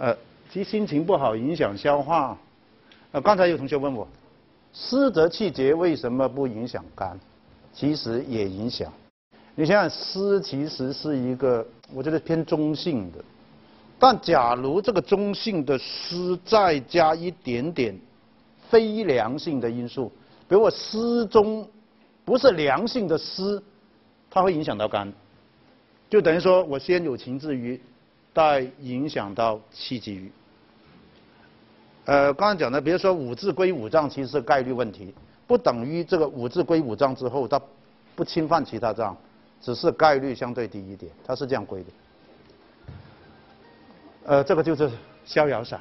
呃其心情不好影响消化。呃，刚才有同学问我，湿则气结为什么不影响肝？其实也影响。你想想，湿其实是一个我觉得偏中性的，但假如这个中性的湿再加一点点非良性的因素，比如我湿中不是良性的湿，它会影响到肝，就等于说我先有情志瘀，带影响到气机瘀。呃，刚才讲的，比如说五志归五脏，其实是概率问题，不等于这个五志归五脏之后，它不侵犯其他脏，只是概率相对低一点，它是这样归的。呃，这个就是逍遥散，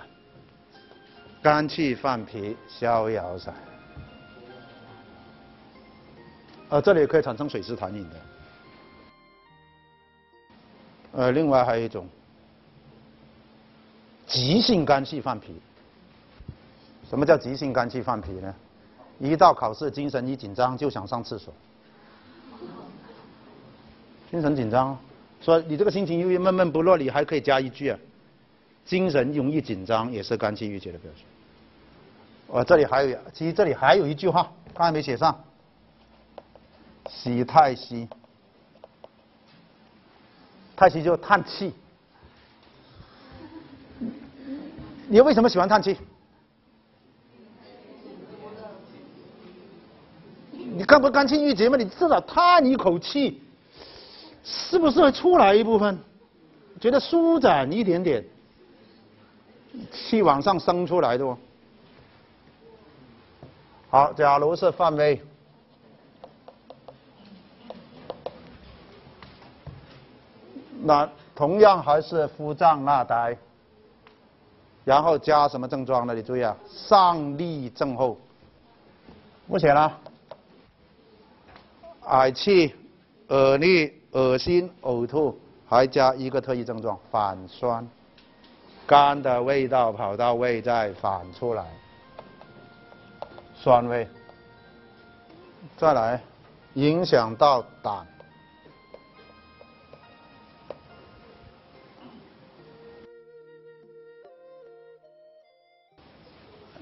肝气犯脾，逍遥散。呃，这里可以产生水湿痰饮的。呃，另外还有一种急性肝气犯脾。什么叫急性肝气犯脾呢？一到考试，精神一紧张就想上厕所，精神紧张，说你这个心情郁郁闷闷不乐，你还可以加一句啊，精神容易紧张也是肝气郁结的表现。我这里还有，其实这里还有一句话，刚才没写上，喜太息，太息就叹气，你为什么喜欢叹气？你干不干气郁结吗？你至少叹一口气，是不是会出来一部分？觉得舒展一点点，气往上升出来的哦。好，假如是范围，那同样还是腹胀纳呆，然后加什么症状呢？你注意啊，上利症候，目前呢。嗳气、耳逆、恶心、呕吐，还加一个特异症状反酸，肝的味道跑到胃再反出来，酸味。再来，影响到胆。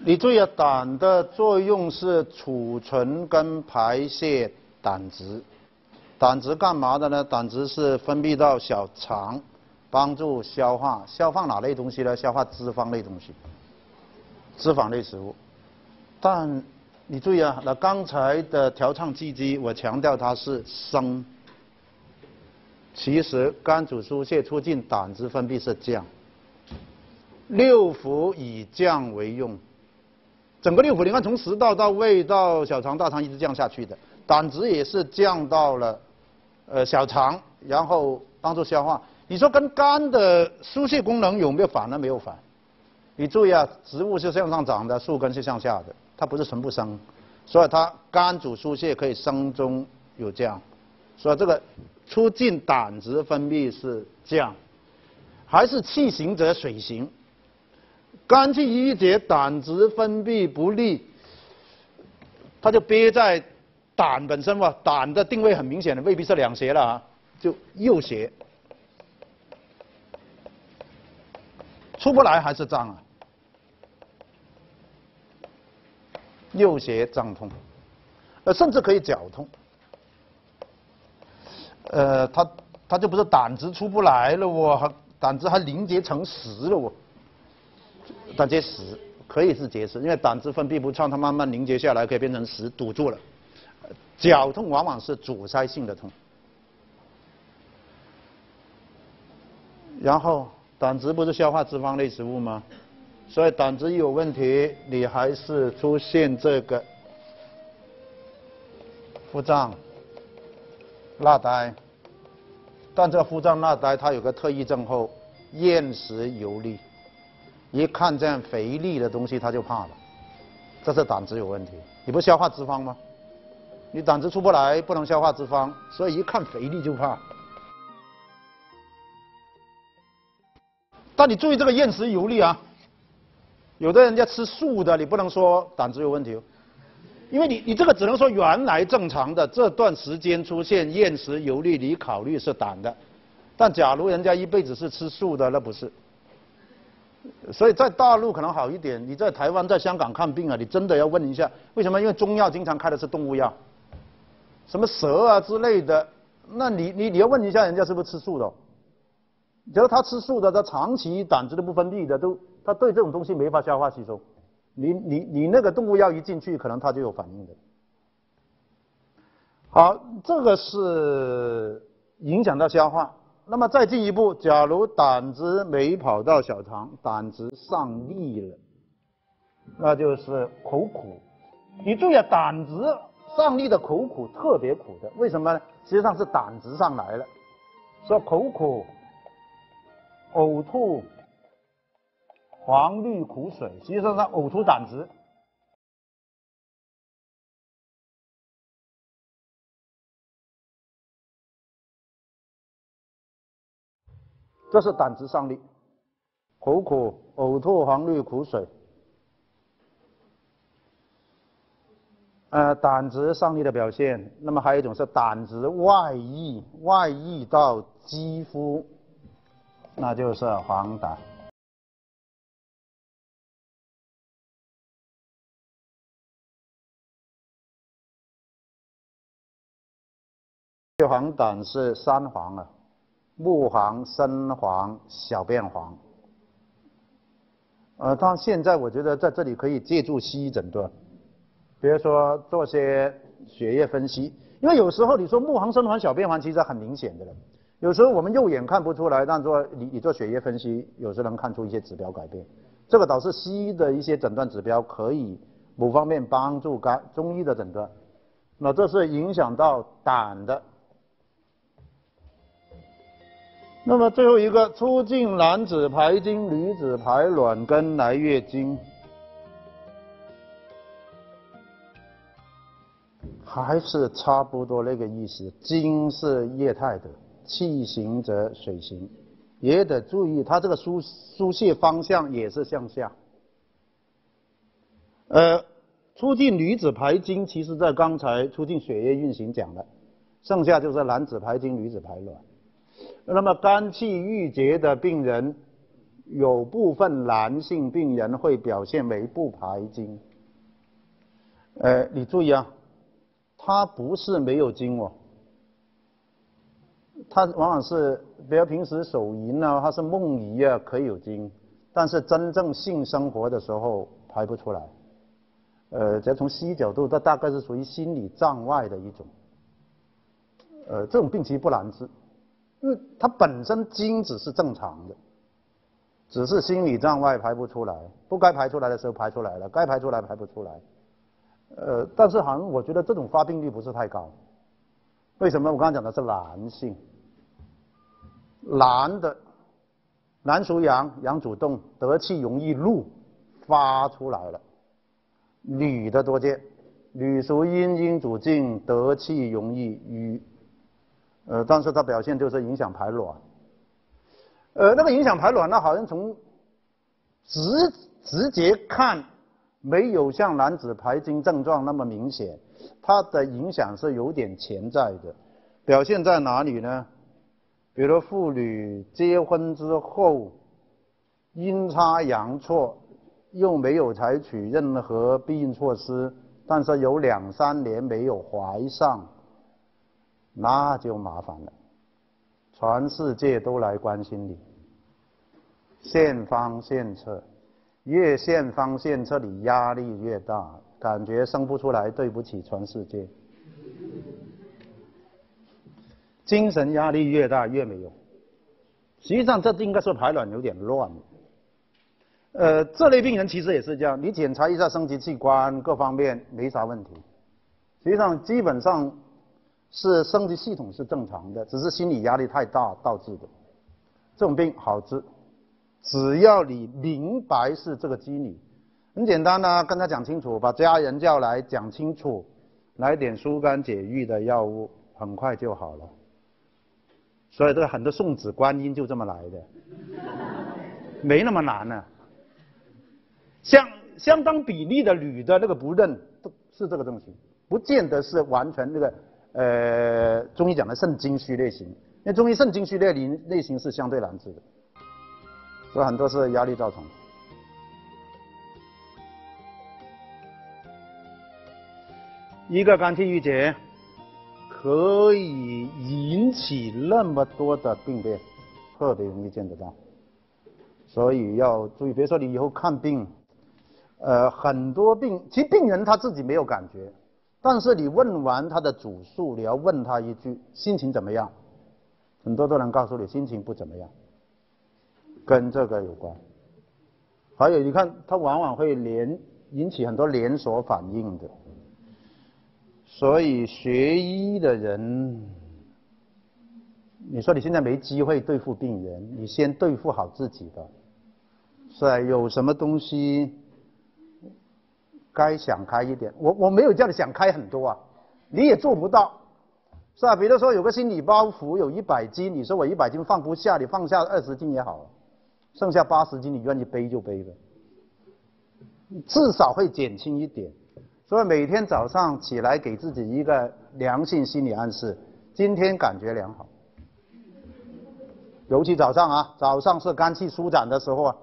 你注意啊，胆的作用是储存跟排泄。胆汁，胆汁干嘛的呢？胆汁是分泌到小肠，帮助消化。消化哪类东西呢？消化脂肪类东西，脂肪类食物。但你注意啊，那刚才的调畅气机，我强调它是升。其实肝主疏泄，促进胆汁分泌是降。六腑以降为用，整个六腑你看从食道到胃到小肠大肠一直降下去的。胆汁也是降到了，呃小肠，然后帮助消化。你说跟肝的疏泄功能有没有反呢？没有反。你注意啊，植物是向上长的，树根是向下的，它不是全部生，所以它肝主疏泄可以升中有降，所以这个促进胆汁分泌是降，还是气行则水行，肝气郁结，胆汁分泌不利，它就憋在。胆本身嘛，胆的定位很明显的，未必是两邪了啊，就右邪，出不来还是胀啊？右胁胀痛，呃，甚至可以绞痛，呃，他他就不是胆汁出不来了哦，胆汁还凝结成石了哦，胆结石可以是结石，因为胆汁分泌不畅，它慢慢凝结下来，可以变成石堵住了。绞痛往往是阻塞性的痛，然后胆汁不是消化脂肪类食物吗？所以胆汁有问题，你还是出现这个腹胀、纳呆。但这腹胀纳呆它有个特异症候，厌食油腻，一看这样肥腻的东西他就怕了，这是胆汁有问题。你不消化脂肪吗？你胆汁出不来，不能消化脂肪，所以一看肥腻就怕。但你注意这个厌食油腻啊，有的人家吃素的，你不能说胆汁有问题，因为你你这个只能说原来正常的这段时间出现厌食油腻，你考虑是胆的。但假如人家一辈子是吃素的，那不是。所以在大陆可能好一点，你在台湾、在香港看病啊，你真的要问一下，为什么？因为中药经常开的是动物药，什么蛇啊之类的，那你你你要问一下人家是不是吃素的？只要他吃素的，他长期胆汁都不分泌的，都他对这种东西没法消化吸收。你你你那个动物药一进去，可能他就有反应的。好，这个是影响到消化。那么再进一步，假如胆汁没跑到小肠，胆汁上逆了，那就是口苦。你注意啊，胆汁上逆的口苦特别苦的，为什么呢？实际上是胆汁上来了，说口苦。呕吐黄绿苦水，实际上是呕吐胆汁，这是胆汁上逆，口苦、呕吐黄绿苦水，呃，胆汁上逆的表现。那么还有一种是胆汁外溢，外溢到肌肤。那就是黄疸。黄疸是三黄啊，木黄、生黄、小便黄。呃，但现在我觉得在这里可以借助西医诊断，比如说做些血液分析，因为有时候你说木黄、生黄、小便黄，其实很明显的了。有时候我们肉眼看不出来，但做你你做血液分析，有时能看出一些指标改变。这个导致西医的一些诊断指标可以某方面帮助肝中医的诊断。那这是影响到胆的。那么最后一个，促进男子排精、女子排卵跟来月经，还是差不多那个意思。精是液态的。气行则水行，也得注意，它这个输输泄方向也是向下。呃，促进女子排精，其实在刚才促进血液运行讲了，剩下就是男子排精，女子排卵。那么肝气郁结的病人，有部分男性病人会表现为不排精。呃，你注意啊，他不是没有精哦。他往往是，比如平时手淫呢，他是梦遗啊，可以有精，但是真正性生活的时候排不出来。呃，只要从西医角度，它大概是属于心理障碍的一种。呃，这种病其实不难治，因为它本身精子是正常的，只是心理障碍排不出来，不该排出来的时候排出来了，该排出来排不出来。呃，但是好像我觉得这种发病率不是太高。为什么我刚刚讲的是男性？男的，男属阳，阳主动，得气容易怒，发出来了。女的多见，女属阴，阴主静，得气容易瘀。呃，但是它表现就是影响排卵。呃，那个影响排卵，那好像从直直接看，没有像男子排精症状那么明显。它的影响是有点潜在的，表现在哪里呢？比如妇女结婚之后，阴差阳错又没有采取任何避孕措施，但是有两三年没有怀上，那就麻烦了，全世界都来关心你，献方献策，越献方献策，你压力越大。感觉生不出来，对不起全世界。精神压力越大越没用。实际上，这应该说排卵有点乱。呃，这类病人其实也是这样，你检查一下生殖器官各方面没啥问题。实际上，基本上是生殖系统是正常的，只是心理压力太大导致的。这种病好治，只要你明白是这个机理。很简单呐，跟他讲清楚，把家人叫来讲清楚，来点疏肝解郁的药物，很快就好了。所以这个很多送子观音就这么来的，没那么难呢。相相当比例的女的那个不认，是这个东西，不见得是完全那个呃，中医讲的肾精虚类型。因为中医肾精虚类型类型是相对难治的，所以很多是压力造成。一个肝气郁结可以引起那么多的病变，特别容易见得到，所以要注意。比如说你以后看病，呃，很多病其实病人他自己没有感觉，但是你问完他的主诉，你要问他一句心情怎么样，很多都能告诉你心情不怎么样，跟这个有关。还有你看，他往往会连引起很多连锁反应的。所以学医的人，你说你现在没机会对付病人，你先对付好自己的。是啊，有什么东西该想开一点。我我没有叫你想开很多啊，你也做不到，是吧？比如说有个心理包袱，有一百斤，你说我一百斤放不下，你放下二十斤也好，剩下八十斤你愿意背就背呗，至少会减轻一点。所以每天早上起来给自己一个良性心理暗示，今天感觉良好。尤其早上啊，早上是肝气舒展的时候啊。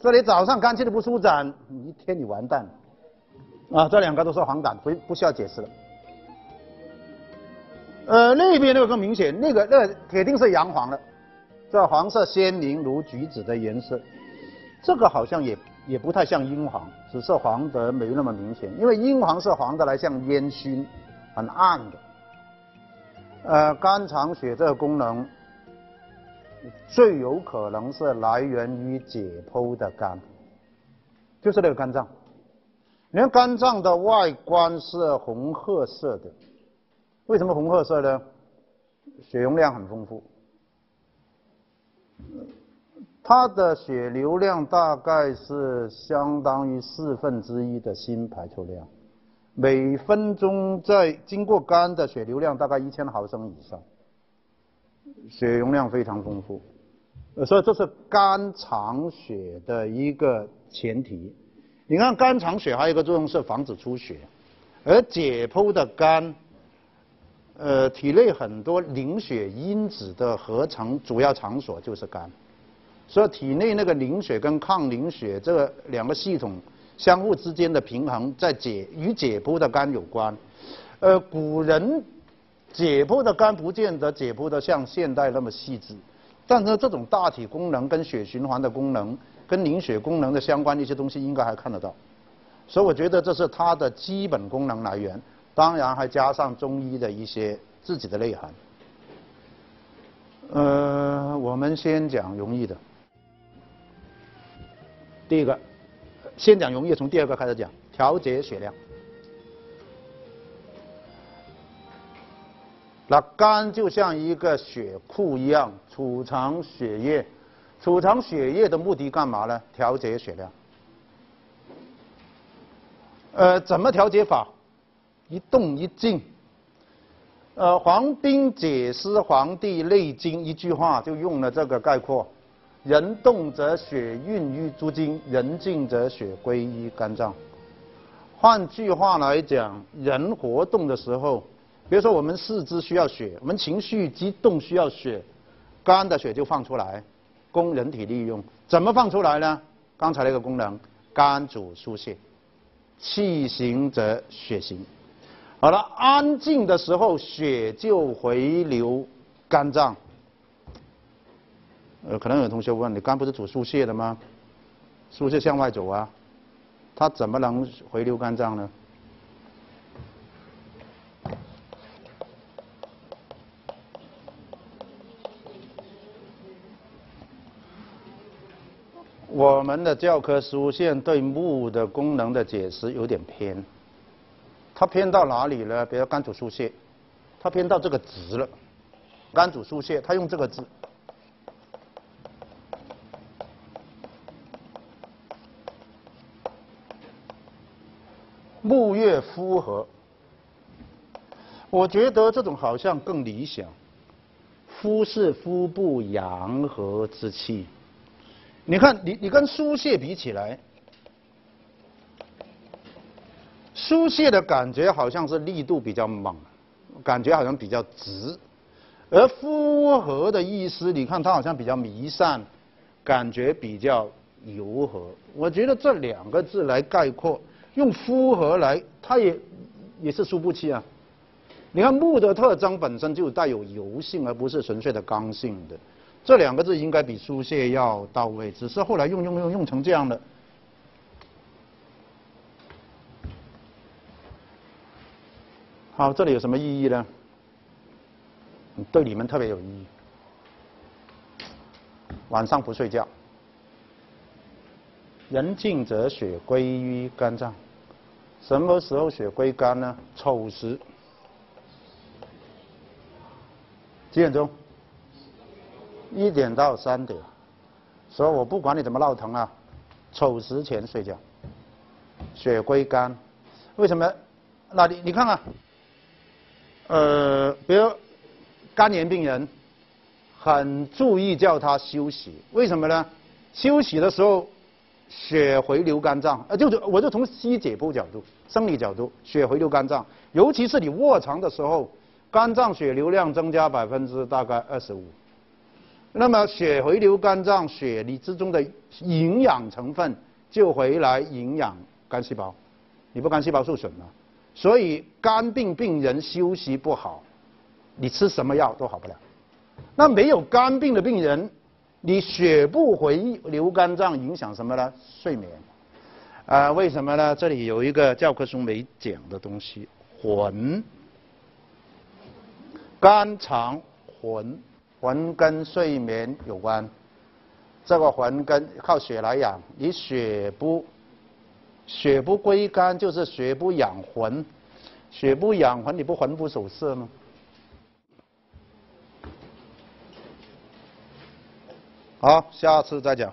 这里早上肝气都不舒展，你一天你完蛋了啊！这两个都是黄疸，不不需要解释了。呃，那边那个更明显，那个那个铁定是阳黄了，这黄色鲜明如橘子的颜色，这个好像也也不太像阴黄，只是黄的没那么明显，因为阴黄是黄的来像烟熏，很暗的。呃，肝藏血这个功能。最有可能是来源于解剖的肝，就是那个肝脏。你看肝脏的外观是红褐色的，为什么红褐色呢？血容量很丰富，它的血流量大概是相当于四分之一的心排出量，每分钟在经过肝的血流量大概一千毫升以上。血容量非常丰富，所以这是肝藏血的一个前提。你看肝藏血还有一个作用是防止出血，而解剖的肝，呃，体内很多凝血因子的合成主要场所就是肝，所以体内那个凝血跟抗凝血这两个系统相互之间的平衡，在解与解剖的肝有关。呃，古人。解剖的肝不见得解剖的像现代那么细致，但是这种大体功能跟血循环的功能、跟凝血功能的相关的一些东西应该还看得到，所以我觉得这是它的基本功能来源，当然还加上中医的一些自己的内涵。呃，我们先讲容易的，第一个，先讲容易，从第二个开始讲，调节血量。那肝就像一个血库一样，储藏血液。储藏血液的目的干嘛呢？调节血量。呃，怎么调节法？一动一静。呃，黄斌解释《黄帝内经》一句话就用了这个概括：人动则血运于诸经，人静则血归于肝脏。换句话来讲，人活动的时候。比如说，我们四肢需要血，我们情绪激动需要血，肝的血就放出来，供人体利用。怎么放出来呢？刚才那个功能，肝主疏泄，气行则血行。好了，安静的时候，血就回流肝脏。呃，可能有同学问，你肝不是主疏泄的吗？疏泄向外走啊，它怎么能回流肝脏呢？我们的教科书现对木的功能的解释有点偏，它偏到哪里了？比如肝主疏泄，它偏到这个值了。肝主疏泄，它用这个字。木月夫和，我觉得这种好像更理想。夫是夫部阳和之气。你看，你你跟疏泄比起来，疏泄的感觉好像是力度比较猛，感觉好像比较直，而复和的意思，你看它好像比较弥散，感觉比较柔和。我觉得这两个字来概括，用复和来，它也也是输不起啊。你看木的特征本身就带有油性，而不是纯粹的刚性的。这两个字应该比书写要到位，只是后来用用用用成这样的。好，这里有什么意义呢？对你们特别有意义。晚上不睡觉，人静则血归于肝脏。什么时候血归肝呢？丑时。几点钟？一点到三点。所以我不管你怎么闹腾啊，丑时前睡觉，血归肝。为什么？那你你看看，呃，比如肝炎病人，很注意叫他休息。为什么呢？休息的时候，血回流肝脏。呃，就是我就从西医解剖角度、生理角度，血回流肝脏，尤其是你卧床的时候。肝脏血流量增加百分之大概二十五，那么血回流肝脏，血里之中的营养成分就回来营养肝细胞，你不肝细胞受损了，所以肝病病人休息不好，你吃什么药都好不了。那没有肝病的病人，你血不回流肝脏影响什么呢？睡眠。啊，为什么呢？这里有一个教科书没讲的东西，魂。肝肠魂，魂跟睡眠有关。这个魂跟靠血来养，你血不血不归肝，就是血不养魂，血不养魂，你不魂不守舍吗？好，下次再讲。